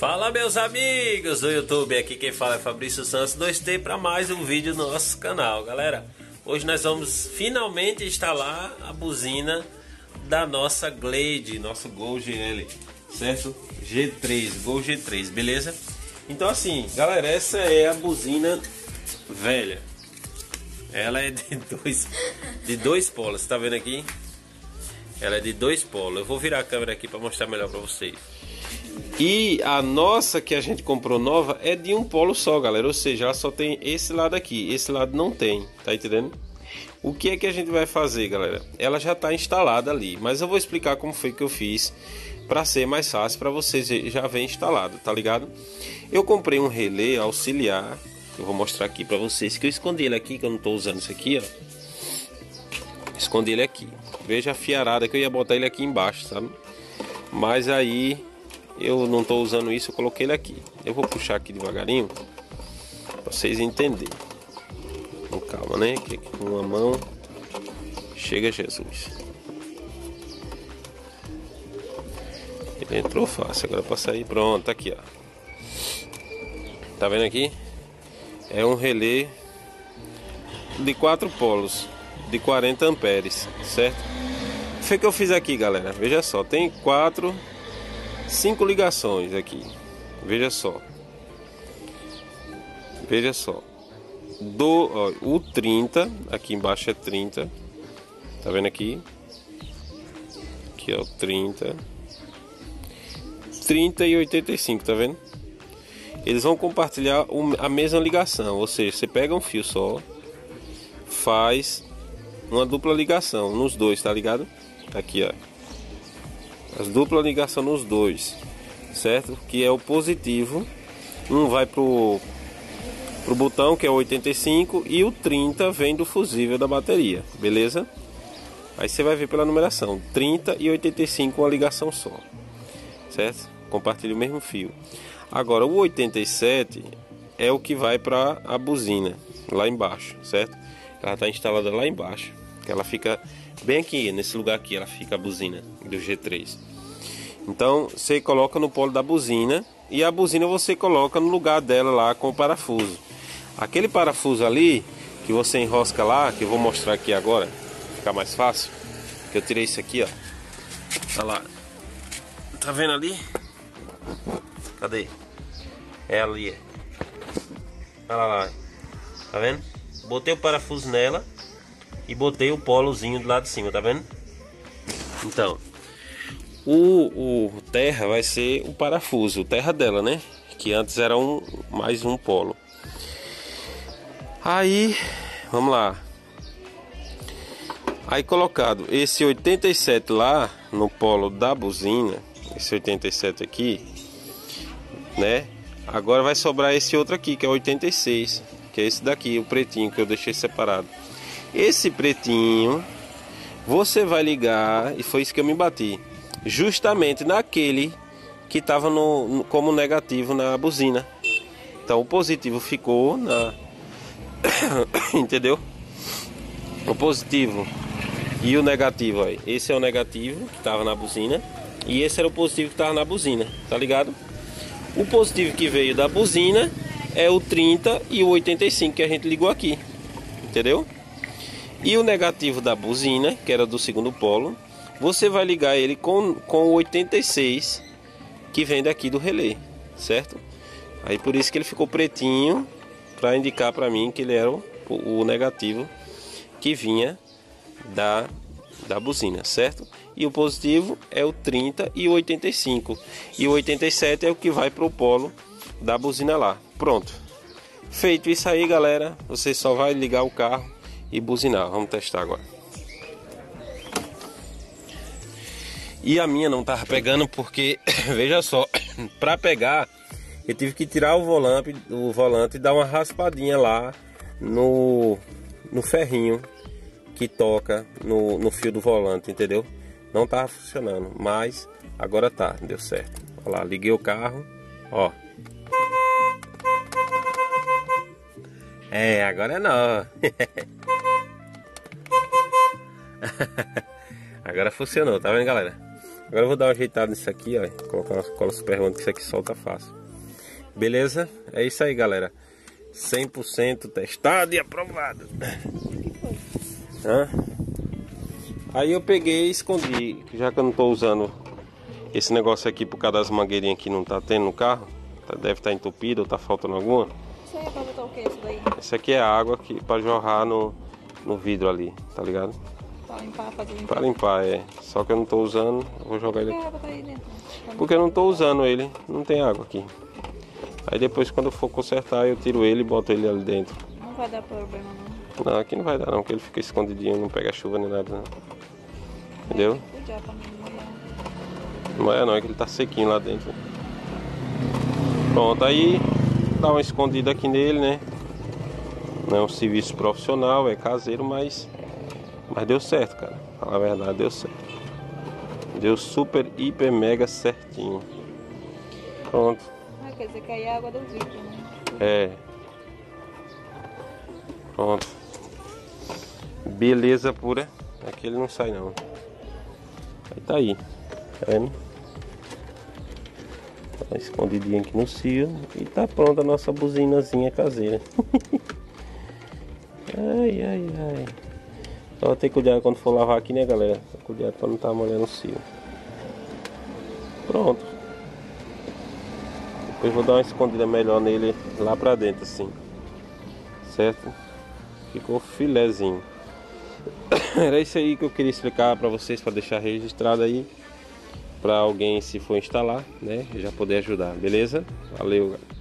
Fala meus amigos do YouTube, aqui quem fala é Fabrício Santos 2T para mais um vídeo no nosso canal, galera. Hoje nós vamos finalmente instalar a buzina da nossa Glade, nosso Gol GL, certo? G3, Gol G3, beleza? Então assim, galera, essa é a buzina velha. Ela é de dois, de dois polos, tá vendo aqui? Ela é de dois polos. Eu vou virar a câmera aqui para mostrar melhor para vocês. E a nossa que a gente comprou nova é de um polo só, galera. Ou seja, ela só tem esse lado aqui. Esse lado não tem, tá entendendo? O que é que a gente vai fazer, galera? Ela já está instalada ali, mas eu vou explicar como foi que eu fiz para ser mais fácil para vocês já ver instalado, tá ligado? Eu comprei um relé auxiliar. Eu vou mostrar aqui para vocês que eu escondi ele aqui, que eu não estou usando isso aqui, ó. Escondi ele aqui. Veja a fiarada que eu ia botar ele aqui embaixo, sabe? Mas aí eu não estou usando isso, eu coloquei ele aqui. Eu vou puxar aqui devagarinho para vocês entenderem. Com calma, né? Que com uma mão chega Jesus. Ele entrou fácil, agora para sair, pronto, tá aqui, ó. Tá vendo aqui? É um relé de quatro polos de 40 amperes, certo? Foi que eu fiz aqui, galera. Veja só, tem quatro cinco ligações aqui. Veja só. Veja só. Do, ó, o 30, aqui embaixo é 30. Tá vendo aqui? Aqui é o 30. 30 e 85, tá vendo? Eles vão compartilhar a mesma ligação, ou seja, você pega um fio só, faz uma dupla ligação nos dois, tá ligado? Aqui, ó as dupla ligação nos dois, certo? Que é o positivo. Um vai pro pro botão que é o 85 e o 30 vem do fusível da bateria, beleza? Aí você vai ver pela numeração, 30 e 85 uma ligação só. Certo? Compartilha o mesmo fio. Agora o 87 é o que vai para a buzina lá embaixo, certo? Ela está instalada lá embaixo, ela fica bem aqui nesse lugar aqui, ela fica a buzina do G3. Então você coloca no polo da buzina e a buzina você coloca no lugar dela lá com o parafuso. Aquele parafuso ali que você enrosca lá, que eu vou mostrar aqui agora, ficar mais fácil. Que eu tirei isso aqui, ó. Tá lá. Tá vendo ali? Cadê? É ali. Olha lá. Tá vendo? Botei o parafuso nela e botei o polozinho do lado de cima, tá vendo? Então, o, o terra vai ser o parafuso, o terra dela, né? Que antes era um mais um polo. Aí, vamos lá. Aí colocado esse 87 lá no polo da buzina, esse 87 aqui, né? Agora vai sobrar esse outro aqui, que é 86, que é esse daqui, o pretinho que eu deixei separado. Esse pretinho você vai ligar, e foi isso que eu me bati justamente naquele que estava no, no, como negativo na buzina. Então o positivo ficou na. Entendeu? O positivo e o negativo aí. Esse é o negativo que estava na buzina. E esse era o positivo que estava na buzina, tá ligado? O positivo que veio da buzina é o 30 e o 85 que a gente ligou aqui. Entendeu? E o negativo da buzina, que era do segundo polo, você vai ligar ele com, com o 86 que vem daqui do relé, certo? Aí por isso que ele ficou pretinho para indicar para mim que ele era o, o, negativo que vinha da, da buzina, certo? E o positivo é o 30 e o 85. E o 87 é o que vai para o polo da buzina lá. Pronto. Feito isso aí, galera, você só vai ligar o carro e buzinar. Vamos testar agora. E a minha não tava pegando porque, veja só, para pegar eu tive que tirar o volante, o volante e dar uma raspadinha lá no, no ferrinho que toca no, no fio do volante, entendeu? Não tava funcionando, mas agora tá, deu certo. Olha lá, liguei o carro, ó. É, agora é não. agora funcionou, tá vendo, galera? Agora eu vou dar uma ajeitada nisso aqui, ó. Colocar uma cola super que isso aqui solta fácil. Beleza? É isso aí, galera. 100% testado e aprovado. Hã? Aí eu peguei e escondi, já que eu não estou usando esse negócio aqui por causa das mangueirinhas que não tá tendo no carro. Tá, deve estar tá entupido ou tá faltando alguma. Isso aí é pra botar o que isso daí? Esse aqui é água que, pra jorrar no, no vidro ali, tá ligado? Pra limpar, fazer limpar. Pra limpar, é. Só que eu não tô usando, vou jogar ele aqui. Dentro? Porque eu não tô usando ele, não tem água aqui. Aí depois quando eu for consertar eu tiro ele e boto ele ali dentro. Não vai dar problema não. Não, aqui não vai dar não, porque ele fica escondidinho, não pega chuva nem nada não. Entendeu? Não é não, é que ele tá sequinho lá dentro. Pronto, aí dá uma escondida aqui nele, né? Não é um serviço profissional, é caseiro, mas mas deu certo, cara. Fala a verdade, deu certo. Deu super, hiper, mega certinho. Pronto. Ah, quer dizer que aí é água do vidro, né? É. Pronto. Beleza pura. Aqui ele não sai não. Aí tá aí. Tá vendo? Tá escondidinho aqui no cio. E tá pronta a nossa buzinazinha caseira. ai, ai, ai. Só ter cuidado quando for lavar aqui, né, galera? Cuidado pra não estar tá molhando o cio. Pronto. Depois vou dar uma escondida melhor nele lá pra dentro, assim. Certo? Ficou filézinho. Era isso aí que eu queria explicar para vocês, para deixar registrado aí. Para alguém, se for instalar, né? Já poder ajudar, beleza? Valeu, galera.